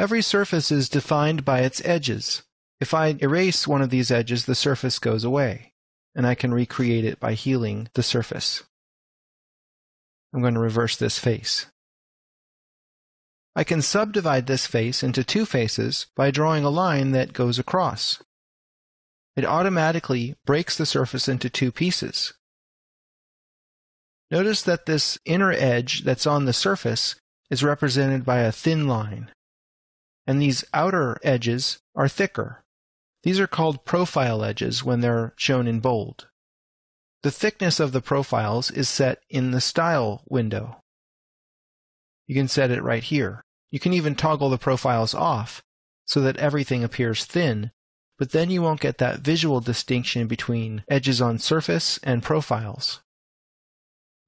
Every surface is defined by its edges. If I erase one of these edges, the surface goes away, and I can recreate it by healing the surface. I'm going to reverse this face. I can subdivide this face into two faces by drawing a line that goes across. It automatically breaks the surface into two pieces. Notice that this inner edge that's on the surface is represented by a thin line, and these outer edges are thicker. These are called profile edges when they're shown in bold. The thickness of the profiles is set in the Style window. You can set it right here. You can even toggle the profiles off so that everything appears thin, but then you won't get that visual distinction between edges on surface and profiles.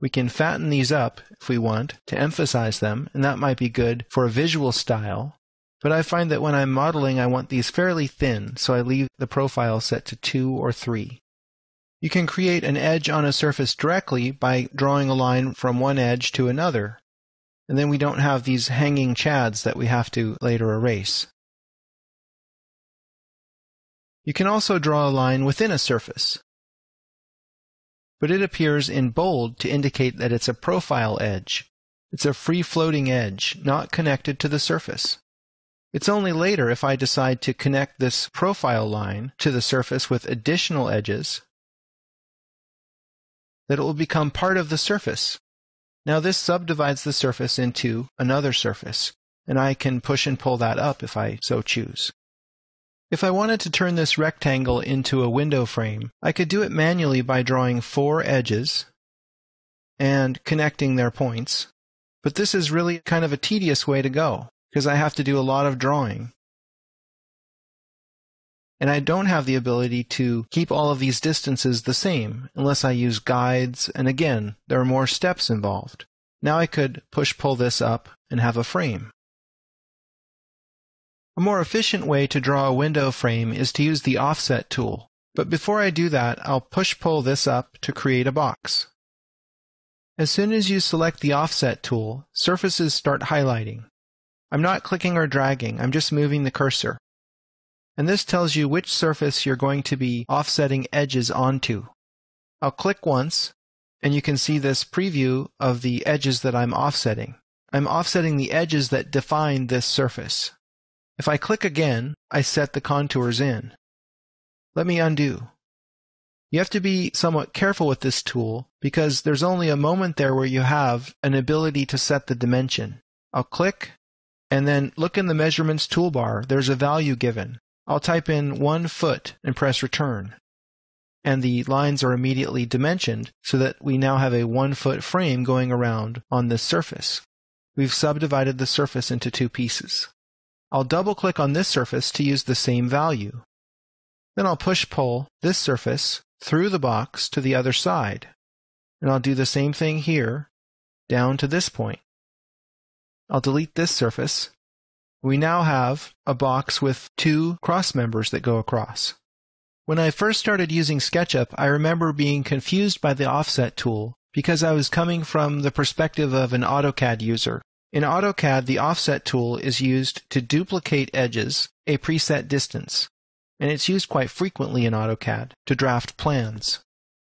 We can fatten these up if we want to emphasize them, and that might be good for a visual style. But I find that when I'm modeling, I want these fairly thin, so I leave the profile set to 2 or 3. You can create an edge on a surface directly by drawing a line from one edge to another. And then we don't have these hanging chads that we have to later erase. You can also draw a line within a surface but it appears in bold to indicate that it's a profile edge. It's a free floating edge, not connected to the surface. It's only later if I decide to connect this profile line to the surface with additional edges that it will become part of the surface. Now this subdivides the surface into another surface, and I can push and pull that up if I so choose. If I wanted to turn this rectangle into a window frame, I could do it manually by drawing four edges and connecting their points. But this is really kind of a tedious way to go because I have to do a lot of drawing. And I don't have the ability to keep all of these distances the same unless I use guides, and again, there are more steps involved. Now I could push pull this up and have a frame. A more efficient way to draw a window frame is to use the offset tool. But before I do that, I'll push pull this up to create a box. As soon as you select the offset tool, surfaces start highlighting. I'm not clicking or dragging, I'm just moving the cursor. And this tells you which surface you're going to be offsetting edges onto. I'll click once, and you can see this preview of the edges that I'm offsetting. I'm offsetting the edges that define this surface. If I click again, I set the contours in. Let me undo. You have to be somewhat careful with this tool because there's only a moment there where you have an ability to set the dimension. I'll click and then look in the measurements toolbar. There's a value given. I'll type in one foot and press return. And the lines are immediately dimensioned so that we now have a one foot frame going around on this surface. We've subdivided the surface into two pieces. I'll double click on this surface to use the same value. Then I'll push pull this surface through the box to the other side. And I'll do the same thing here down to this point. I'll delete this surface. We now have a box with two cross members that go across. When I first started using SketchUp, I remember being confused by the offset tool because I was coming from the perspective of an AutoCAD user. In AutoCAD, the offset tool is used to duplicate edges a preset distance, and it's used quite frequently in AutoCAD to draft plans.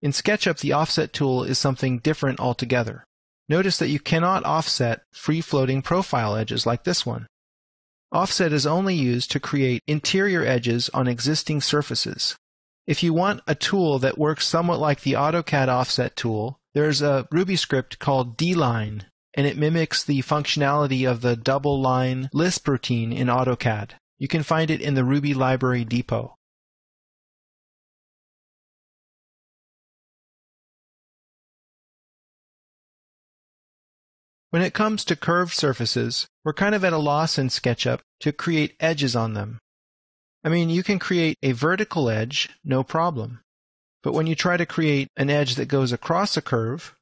In SketchUp, the offset tool is something different altogether. Notice that you cannot offset free-floating profile edges like this one. Offset is only used to create interior edges on existing surfaces. If you want a tool that works somewhat like the AutoCAD offset tool, there's a Ruby script called dline and it mimics the functionality of the double line Lisp routine in AutoCAD. You can find it in the Ruby Library Depot. When it comes to curved surfaces, we're kind of at a loss in SketchUp to create edges on them. I mean, you can create a vertical edge, no problem. But when you try to create an edge that goes across a curve,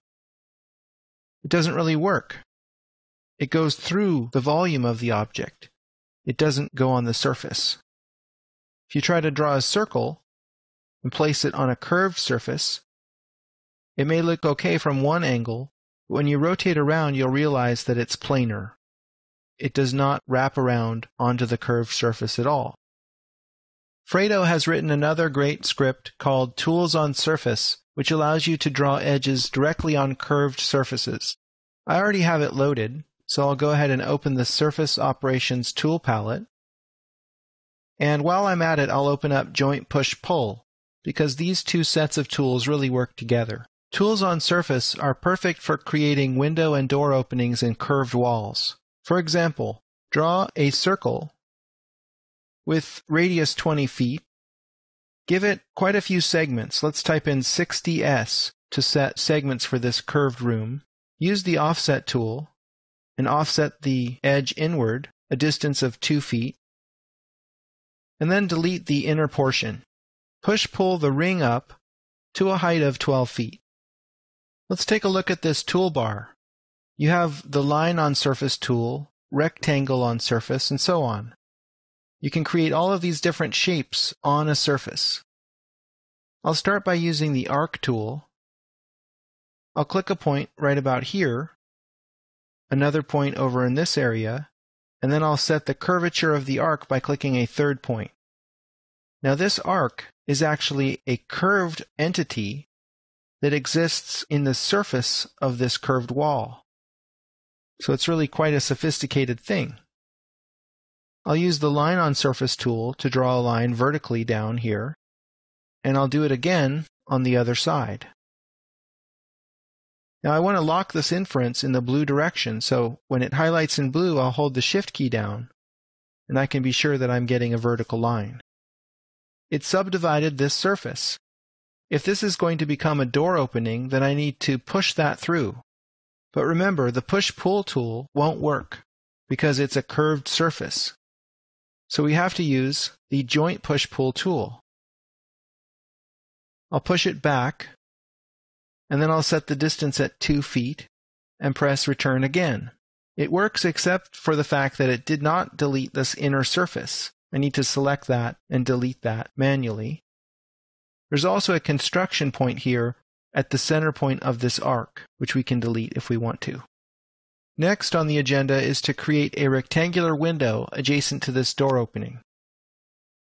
it doesn't really work. It goes through the volume of the object. It doesn't go on the surface. If you try to draw a circle and place it on a curved surface, it may look okay from one angle, when you rotate around, you'll realize that it's planar. it does not wrap around onto the curved surface at all. Fredo has written another great script called Tools on Surface, which allows you to draw edges directly on curved surfaces. I already have it loaded, so I'll go ahead and open the Surface Operations tool palette. And while I'm at it, I'll open up Joint Push Pull, because these two sets of tools really work together. Tools on Surface are perfect for creating window and door openings in curved walls. For example, draw a circle with radius 20 feet. Give it quite a few segments. Let's type in 60s to set segments for this curved room. Use the offset tool and offset the edge inward a distance of 2 feet. And then delete the inner portion. Push pull the ring up to a height of 12 feet. Let's take a look at this toolbar. You have the line on surface tool, rectangle on surface, and so on. You can create all of these different shapes on a surface. I'll start by using the arc tool. I'll click a point right about here, another point over in this area, and then I'll set the curvature of the arc by clicking a third point. Now this arc is actually a curved entity that exists in the surface of this curved wall. So it's really quite a sophisticated thing. I'll use the line on surface tool to draw a line vertically down here, and I'll do it again on the other side. Now I want to lock this inference in the blue direction, so when it highlights in blue, I'll hold the Shift key down, and I can be sure that I'm getting a vertical line. It subdivided this surface, if this is going to become a door opening, then I need to push that through. But remember, the push-pull tool won't work because it's a curved surface. So we have to use the joint push-pull tool. I'll push it back, and then I'll set the distance at 2 feet and press return again. It works except for the fact that it did not delete this inner surface. I need to select that and delete that manually. There's also a construction point here at the center point of this arc, which we can delete if we want to. Next on the agenda is to create a rectangular window adjacent to this door opening.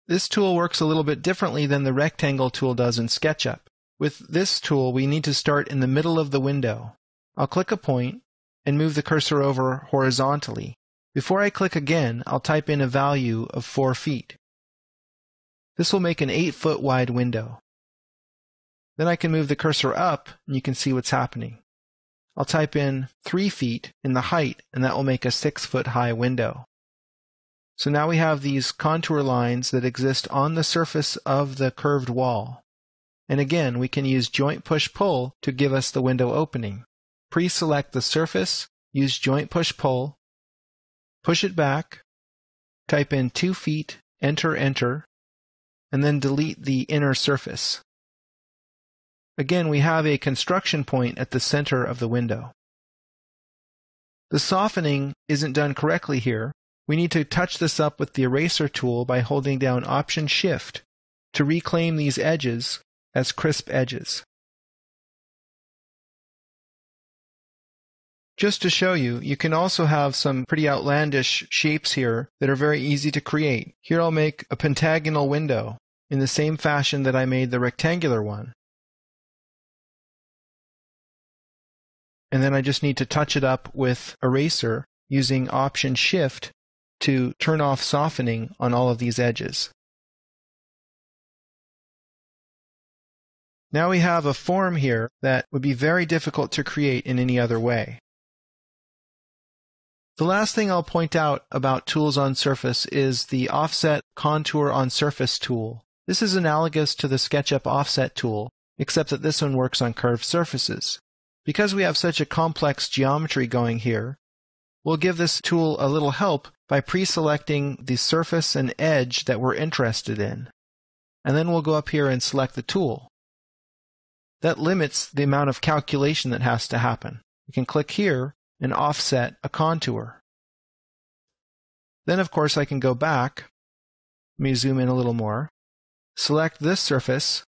This tool works a little bit differently than the rectangle tool does in SketchUp. With this tool, we need to start in the middle of the window. I'll click a point and move the cursor over horizontally. Before I click again, I'll type in a value of 4 feet. This will make an 8 foot wide window. Then I can move the cursor up and you can see what's happening. I'll type in 3 feet in the height and that will make a 6 foot high window. So now we have these contour lines that exist on the surface of the curved wall. And again, we can use joint push pull to give us the window opening. Pre-select the surface, use joint push pull, push it back, type in 2 feet, enter, enter, and then delete the inner surface. Again, we have a construction point at the center of the window. The softening isn't done correctly here. We need to touch this up with the eraser tool by holding down Option Shift to reclaim these edges as crisp edges. Just to show you, you can also have some pretty outlandish shapes here that are very easy to create. Here I'll make a pentagonal window in the same fashion that I made the rectangular one. And then I just need to touch it up with eraser using Option Shift to turn off softening on all of these edges. Now we have a form here that would be very difficult to create in any other way. The last thing I'll point out about tools on surface is the offset contour on surface tool. This is analogous to the SketchUp offset tool, except that this one works on curved surfaces. Because we have such a complex geometry going here, we'll give this tool a little help by pre-selecting the surface and edge that we're interested in. And then we'll go up here and select the tool. That limits the amount of calculation that has to happen. We can click here and offset a contour. Then, of course, I can go back. Let me zoom in a little more. Select this surface,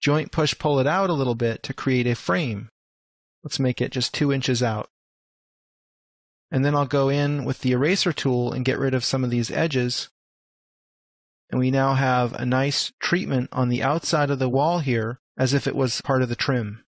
joint push pull it out a little bit to create a frame. Let's make it just two inches out. And then I'll go in with the eraser tool and get rid of some of these edges. And we now have a nice treatment on the outside of the wall here as if it was part of the trim.